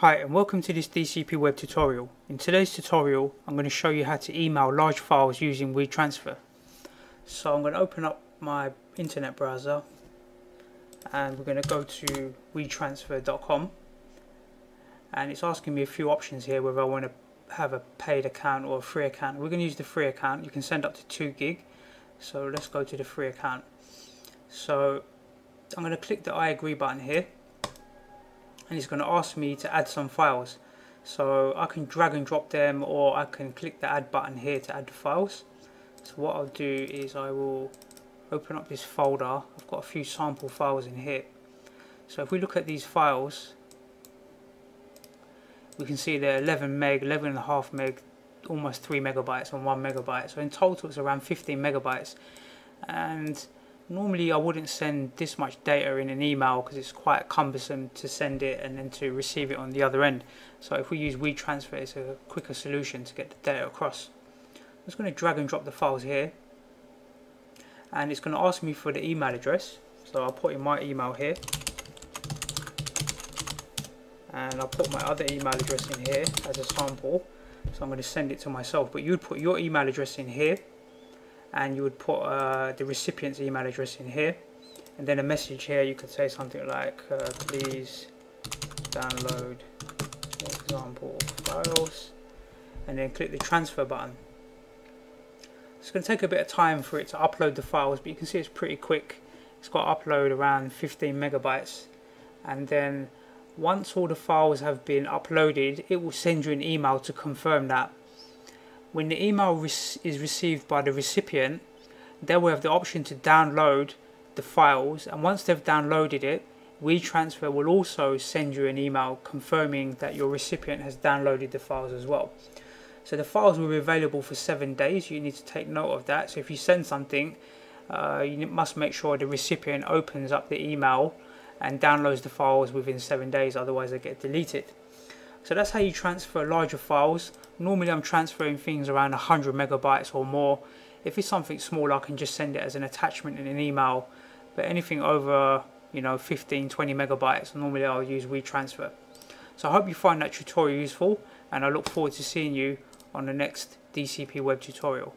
Hi and welcome to this DCP web tutorial. In today's tutorial I'm going to show you how to email large files using WeTransfer. So I'm going to open up my internet browser and we're going to go to WeTransfer.com and it's asking me a few options here whether I want to have a paid account or a free account. We're going to use the free account. You can send up to 2 gig so let's go to the free account. So I'm going to click the I agree button here and it's going to ask me to add some files. So I can drag and drop them or I can click the add button here to add the files. So what I'll do is I will open up this folder. I've got a few sample files in here. So if we look at these files we can see they're 11 meg 11 and a half meg almost 3 megabytes and 1 megabyte. So in total it's around 15 megabytes. And normally I wouldn't send this much data in an email because it's quite cumbersome to send it and then to receive it on the other end. So if we use WeTransfer it's a quicker solution to get the data across. I'm just going to drag and drop the files here. And it's going to ask me for the email address. So I'll put in my email here. And I'll put my other email address in here as a sample. So I'm going to send it to myself. But you'd put your email address in here and you would put uh, the recipient's email address in here. And then a message here you could say something like uh, please download example files and then click the transfer button. It's going to take a bit of time for it to upload the files but you can see it's pretty quick. It's got to upload around 15 megabytes. And then once all the files have been uploaded it will send you an email to confirm that when the email re is received by the recipient, they will have the option to download the files and once they've downloaded it, WeTransfer will also send you an email confirming that your recipient has downloaded the files as well. So the files will be available for seven days. You need to take note of that. So if you send something, uh, you must make sure the recipient opens up the email and downloads the files within seven days, otherwise they get deleted. So that's how you transfer larger files. Normally I'm transferring things around 100 megabytes or more. If it's something small I can just send it as an attachment in an email. But anything over you know 15 20 megabytes normally I'll use WeTransfer. So I hope you find that tutorial useful and I look forward to seeing you on the next DCP web tutorial.